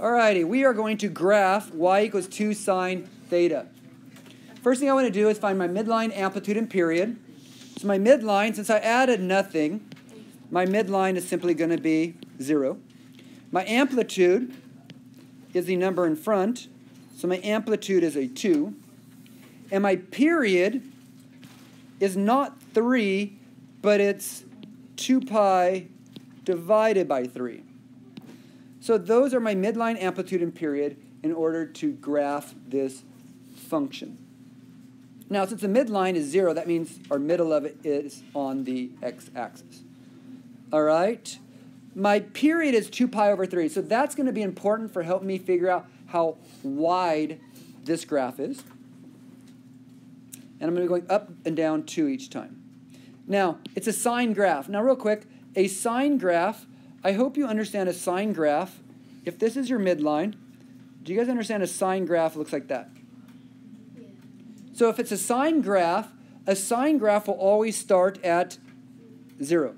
Alrighty, we are going to graph y equals 2 sine theta. First thing I want to do is find my midline, amplitude, and period. So my midline, since I added nothing, my midline is simply going to be 0. My amplitude is the number in front, so my amplitude is a 2. And my period is not 3, but it's 2 pi divided by 3. So those are my midline, amplitude, and period in order to graph this function. Now, since the midline is 0, that means our middle of it is on the x-axis. All right? My period is 2 pi over 3, so that's going to be important for helping me figure out how wide this graph is. And I'm going to be going up and down 2 each time. Now, it's a sine graph. Now, real quick, a sine graph I hope you understand a sine graph. If this is your midline, do you guys understand a sine graph looks like that? Yeah. So if it's a sine graph, a sine graph will always start at 0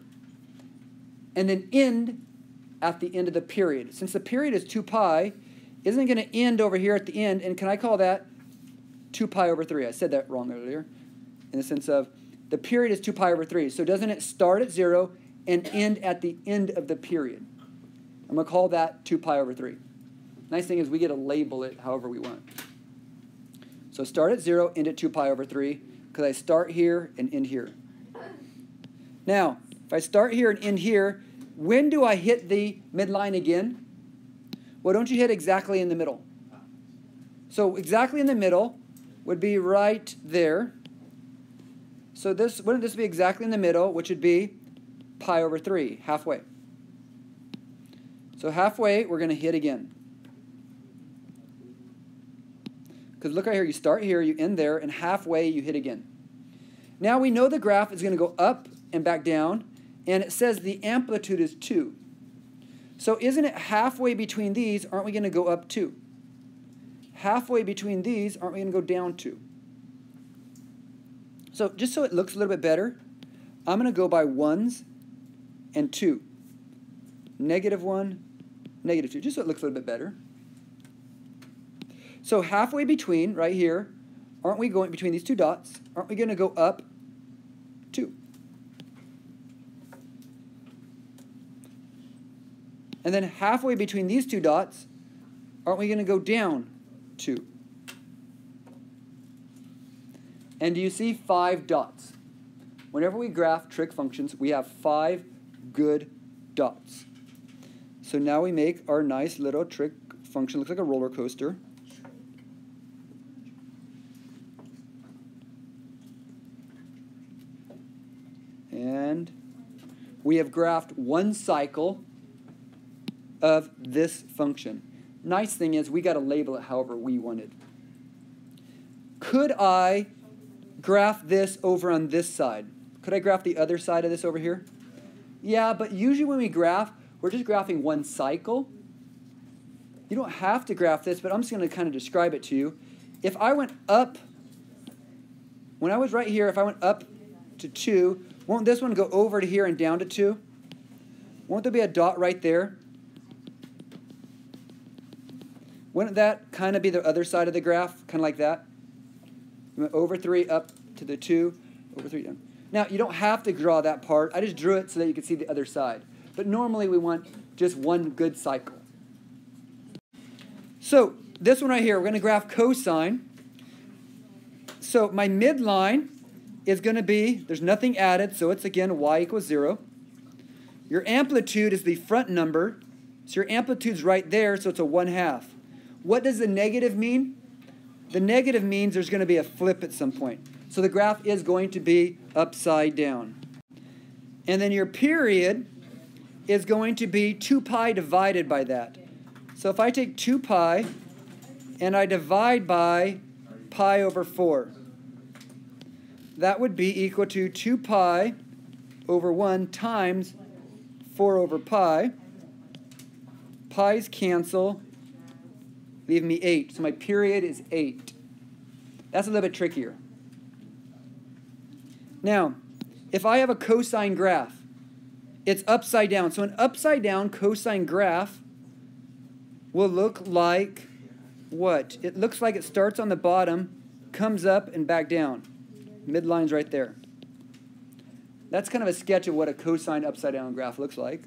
and then end at the end of the period. Since the period is 2 pi, isn't it going to end over here at the end, and can I call that 2 pi over 3? I said that wrong earlier in the sense of the period is 2 pi over 3. So doesn't it start at 0 and end at the end of the period. I'm going to call that 2 pi over 3. Nice thing is we get to label it however we want. So start at 0, end at 2 pi over 3, because I start here and end here. Now, if I start here and end here, when do I hit the midline again? Well, don't you hit exactly in the middle? So exactly in the middle would be right there. So this wouldn't this be exactly in the middle, which would be pi over 3, halfway. So halfway, we're going to hit again. Because look right here, you start here, you end there, and halfway you hit again. Now we know the graph is going to go up and back down, and it says the amplitude is 2. So isn't it halfway between these, aren't we going to go up 2? Halfway between these, aren't we going to go down 2? So just so it looks a little bit better, I'm going to go by ones and 2. Negative 1, negative 2, just so it looks a little bit better. So halfway between, right here, aren't we going between these two dots, aren't we going to go up 2? And then halfway between these two dots, aren't we going to go down 2? And do you see five dots? Whenever we graph trig functions, we have five good dots. So now we make our nice little trig function. Looks like a roller coaster. And we have graphed one cycle of this function. Nice thing is we got to label it however we wanted. Could I graph this over on this side? Could I graph the other side of this over here? Yeah, but usually when we graph, we're just graphing one cycle. You don't have to graph this, but I'm just going to kind of describe it to you. If I went up, when I was right here, if I went up to 2, won't this one go over to here and down to 2? Won't there be a dot right there? Wouldn't that kind of be the other side of the graph, kind of like that? Over 3, up to the 2, over 3, down. Now, you don't have to draw that part. I just drew it so that you could see the other side. But normally we want just one good cycle. So this one right here, we're going to graph cosine. So my midline is going to be, there's nothing added, so it's again y equals 0. Your amplitude is the front number, so your amplitude's right there, so it's a 1 half. What does the negative mean? The negative means there's going to be a flip at some point. So the graph is going to be upside down. And then your period is going to be 2 pi divided by that. So if I take 2 pi and I divide by pi over 4, that would be equal to 2 pi over 1 times 4 over pi. Pi's cancel, leave me 8. So my period is 8. That's a little bit trickier. Now, if I have a cosine graph, it's upside down. So an upside down cosine graph will look like what? It looks like it starts on the bottom, comes up, and back down. Midline's right there. That's kind of a sketch of what a cosine upside down graph looks like.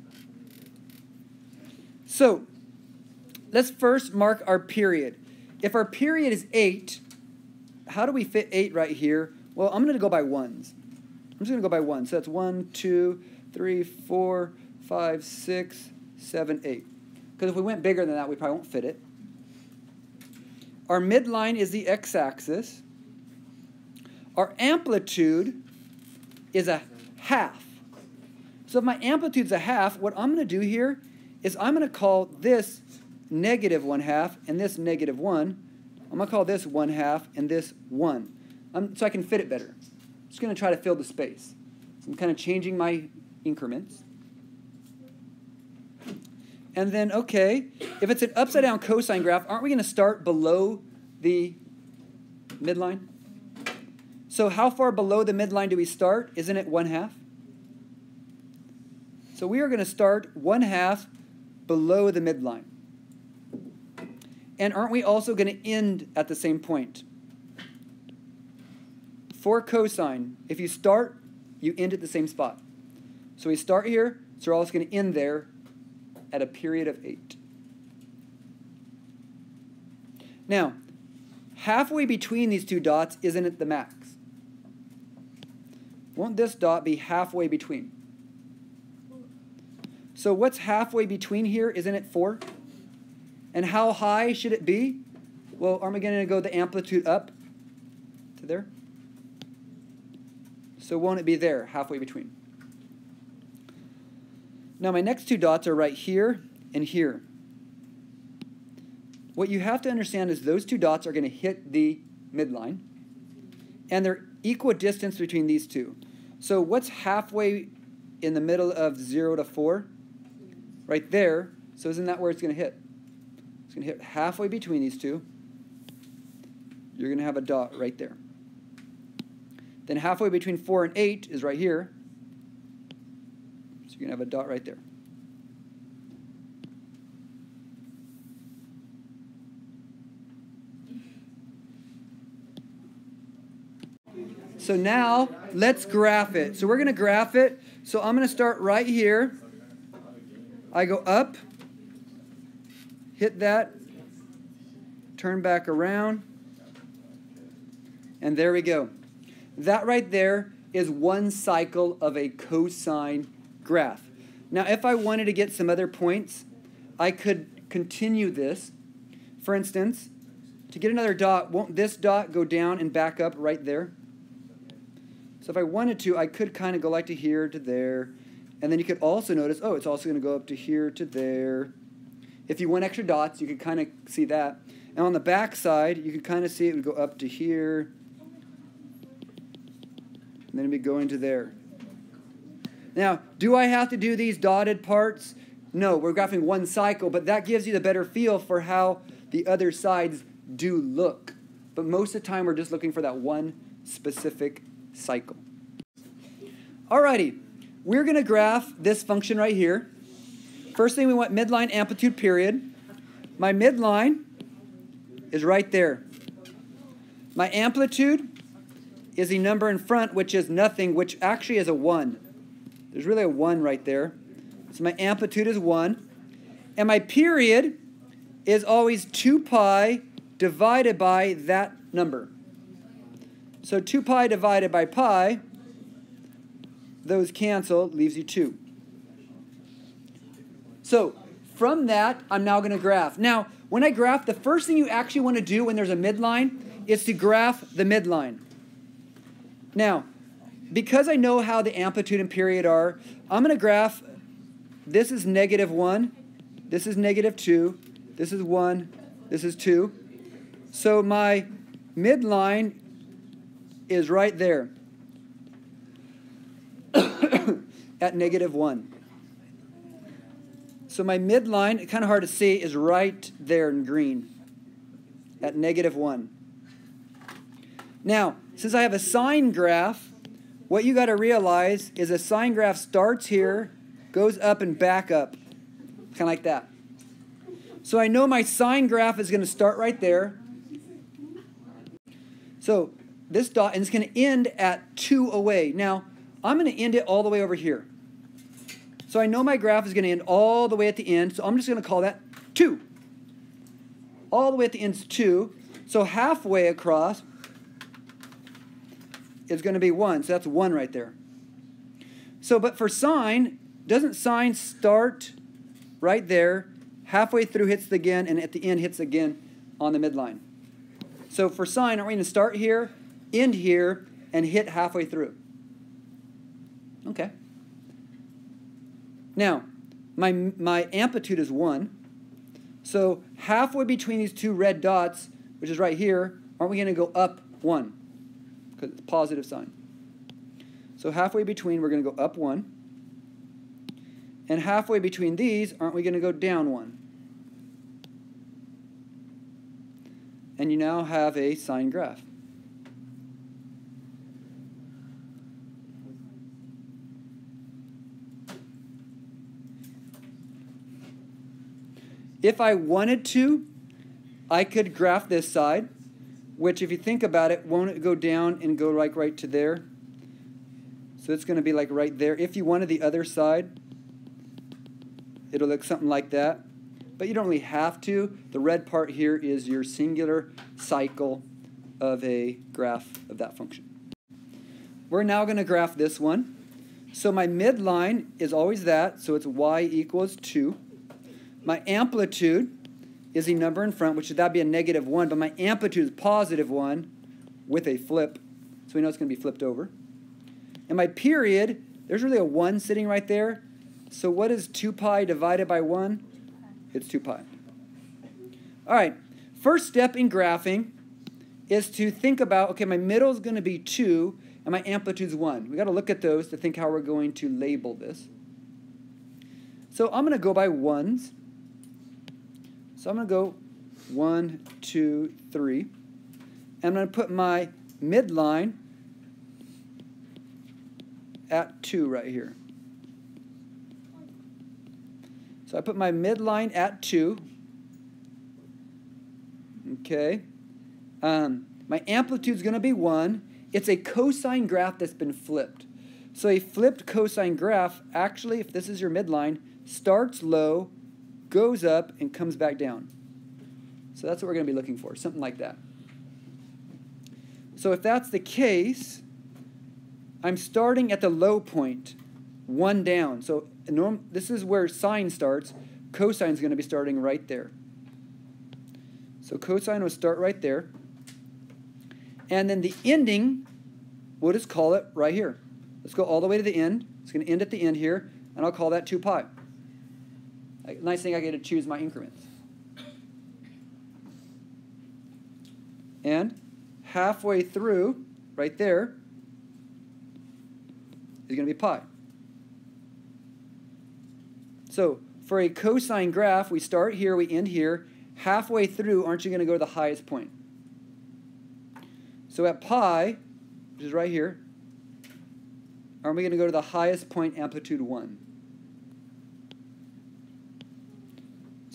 So, let's first mark our period. If our period is 8, how do we fit 8 right here? Well, I'm going to go by ones. I'm just going to go by one. So that's 1, 2, 3, 4, 5, 6, 7, 8. Because if we went bigger than that, we probably won't fit it. Our midline is the x-axis. Our amplitude is a half. So if my amplitude is a half, what I'm going to do here is I'm going to call this negative 1 half and this negative 1. I'm going to call this 1 half and this 1. Um, so I can fit it better. Just going to try to fill the space. So I'm kind of changing my increments. And then, okay, if it's an upside down cosine graph, aren't we going to start below the midline? So how far below the midline do we start? Isn't it 1 half? So we are going to start 1 half below the midline. And aren't we also going to end at the same point? For cosine, if you start, you end at the same spot. So we start here, so we're also going to end there at a period of 8. Now, halfway between these two dots, isn't it the max? Won't this dot be halfway between? So what's halfway between here? Isn't it 4? And how high should it be? Well, aren't we going to go the amplitude up to there? So won't it be there, halfway between? Now my next two dots are right here and here. What you have to understand is those two dots are going to hit the midline, and they're equidistant between these two. So what's halfway in the middle of 0 to 4? right there. So isn't that where it's going to hit? It's going to hit halfway between these two. You're going to have a dot right there. Then halfway between 4 and 8 is right here. So you're going to have a dot right there. So now let's graph it. So we're going to graph it. So I'm going to start right here. I go up, hit that, turn back around, and there we go. That right there is one cycle of a cosine graph. Now, if I wanted to get some other points, I could continue this. For instance, to get another dot, won't this dot go down and back up right there? So if I wanted to, I could kind of go like to here to there, and then you could also notice, oh, it's also going to go up to here to there. If you want extra dots, you could kind of see that. And on the back side, you could kind of see it would go up to here. And then it'd be going to there. Now, do I have to do these dotted parts? No, we're graphing one cycle, but that gives you the better feel for how the other sides do look. But most of the time, we're just looking for that one specific cycle. Alrighty, we're going to graph this function right here. First thing we want midline amplitude period. My midline is right there. My amplitude is the number in front, which is nothing, which actually is a 1. There's really a 1 right there. So my amplitude is 1. And my period is always 2 pi divided by that number. So 2 pi divided by pi those cancel, leaves you 2. So from that, I'm now going to graph. Now, when I graph, the first thing you actually want to do when there's a midline is to graph the midline. Now, because I know how the amplitude and period are, I'm going to graph, this is negative 1, this is negative 2, this is 1, this is 2. So my midline is right there. at negative 1. So my midline, kind of hard to see, is right there in green at negative 1. Now, since I have a sine graph, what you got to realize is a sine graph starts here, goes up and back up, kind of like that. So I know my sine graph is going to start right there. So this dot, and it's going to end at 2 away. Now, I'm going to end it all the way over here. So I know my graph is going to end all the way at the end, so I'm just going to call that 2. All the way at the end is 2. So halfway across is going to be 1. So that's 1 right there. So, but for sine, doesn't sine start right there, halfway through hits again, and at the end hits again on the midline? So for sine, aren't we going to start here, end here, and hit halfway through? Okay. Now, my, my amplitude is 1. So halfway between these two red dots, which is right here, aren't we going to go up 1? Positive sign. So halfway between, we're going to go up 1. And halfway between these, aren't we going to go down 1? And you now have a sine graph. If I wanted to, I could graph this side, which if you think about it, won't it go down and go like right to there? So it's going to be like right there. If you wanted the other side, it'll look something like that. But you don't really have to. The red part here is your singular cycle of a graph of that function. We're now going to graph this one. So my midline is always that, so it's y equals 2. My amplitude is the number in front, which would that be a negative 1, but my amplitude is positive 1 with a flip. So we know it's going to be flipped over. And my period, there's really a 1 sitting right there. So what is 2 pi divided by 1? It's 2 pi. All right, first step in graphing is to think about, okay, my middle is going to be 2 and my amplitude is 1. we got to look at those to think how we're going to label this. So I'm going to go by ones. So I'm going to go one, two, three. And I'm going to put my midline at 2 right here. So I put my midline at 2. Okay. Um, my amplitude is going to be 1. It's a cosine graph that's been flipped. So a flipped cosine graph, actually, if this is your midline, starts low, goes up, and comes back down. So that's what we're going to be looking for, something like that. So if that's the case, I'm starting at the low point, one down. So norm, this is where sine starts. Cosine is going to be starting right there. So cosine will start right there. And then the ending, we'll just call it right here. Let's go all the way to the end. It's going to end at the end here, and I'll call that 2 pi. Nice thing I get to choose my increments. And halfway through, right there, is going to be pi. So for a cosine graph, we start here, we end here. Halfway through, aren't you going to go to the highest point? So at pi, which is right here, aren't we going to go to the highest point, amplitude 1?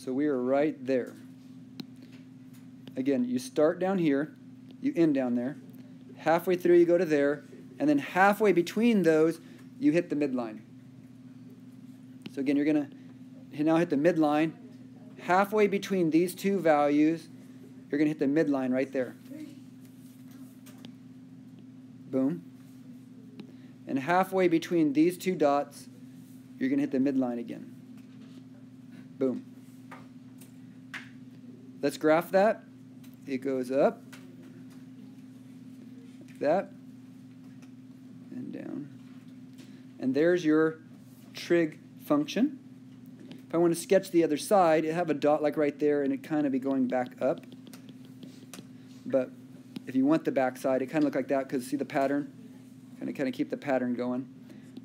So we are right there. Again, you start down here, you end down there. Halfway through, you go to there. And then halfway between those, you hit the midline. So again, you're going to now hit the midline. Halfway between these two values, you're going to hit the midline right there. Boom. And halfway between these two dots, you're going to hit the midline again. Boom. Let's graph that. It goes up, like that, and down. And there's your trig function. If I want to sketch the other side, it have a dot like right there, and it kind of be going back up. But if you want the back side, it kind of look like that because see the pattern? Kind of kind of keep the pattern going.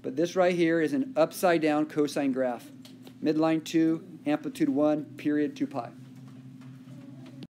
But this right here is an upside down cosine graph. Midline 2, amplitude 1, period 2 pi.